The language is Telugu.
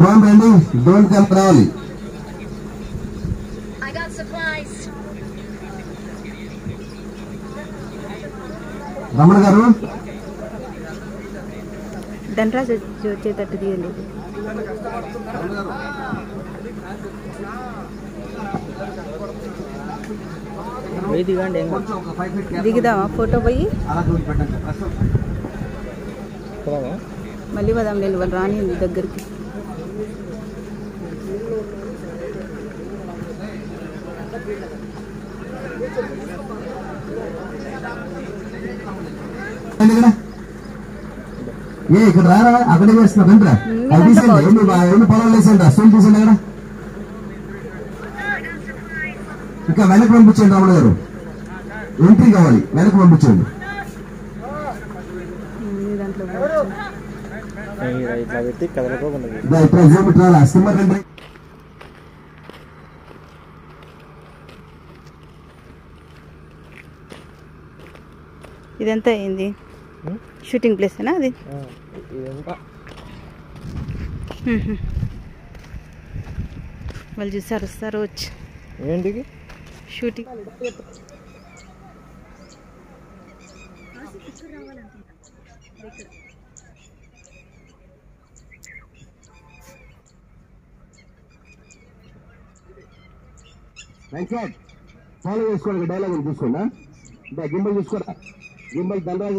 ఫోన్ రండి డోన్ క్యాంప్ రావాలి I got supplies. రమణ గారు ధనరాజ్ వచ్చి వచ్చేటట్టు తీయండి. దిగుదామా ఫోటో పోయి? మళ్ళీ వదాం నేను వాళ్ళు రాని దగ్గరికి రండి ఇక్కడ. ఏ ఇక్కడ రారా? అక్కడే చేస్తున్నారు రండి రా ఉమ్, అది తీసేయండి బా- ఎన్ని పొలాలు వేసేయండి అసలు తీసేయండి అక్కడ. ఇంకా వెనక్కి పంపించండి రమణ గారు. ఎంట్రీ కావాలి వెనక్కి పంపించండి. ఇట్లా పెట్టి కదలకోకుండా ఇదంతా అయింది ఉమ్. షూటింగ్ ప్లేసేనా అది? ఇదంతా. మ్మ్. వాళ్ళు చూసారు వస్తారు వచ్చి ఏంటికి షూటింగ్. ఫాలో చేసుకోండి డైలాగ్ తీసుకోండి గింబల్ తీసుకోరా? గింబల్ ధనరాజు